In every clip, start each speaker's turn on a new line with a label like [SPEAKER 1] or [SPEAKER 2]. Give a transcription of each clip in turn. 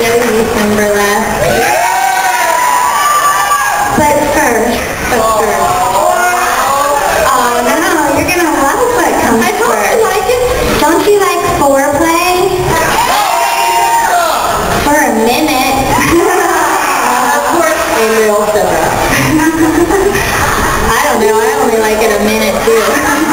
[SPEAKER 1] Debbie do some burlesque. But first, but oh. first. Um, oh no, you're gonna love what comes I hope you like it. Don't you like foreplay? For a minute. of course, Ariel said that. I don't know, I only like it a minute too.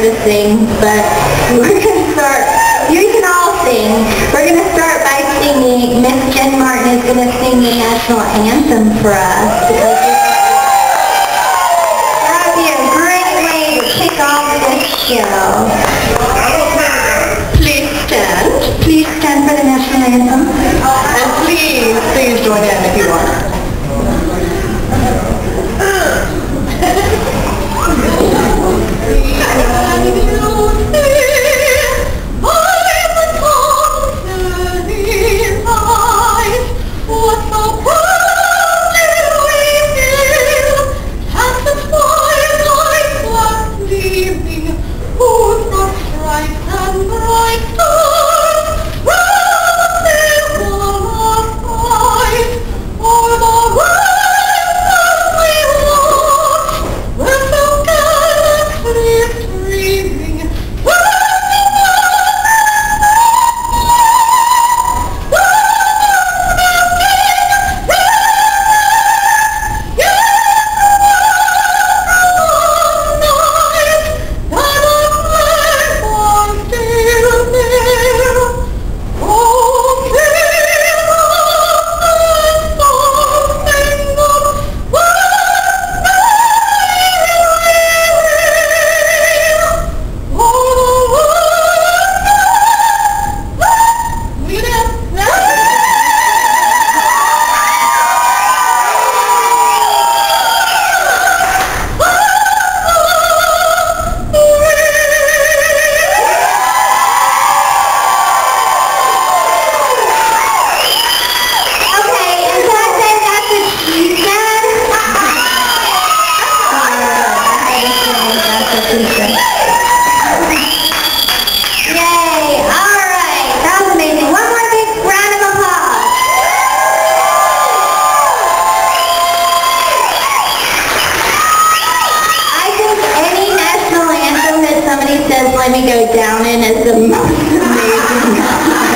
[SPEAKER 1] Not gonna sing, but we're gonna start. You can all sing. We're gonna start by singing. Miss Jenn Martin is gonna sing the national anthem for us. That'd be a great way to kick off this show. Please stand. Please stand for the national anthem. And please, please join in says, let me go down in is the most amazing.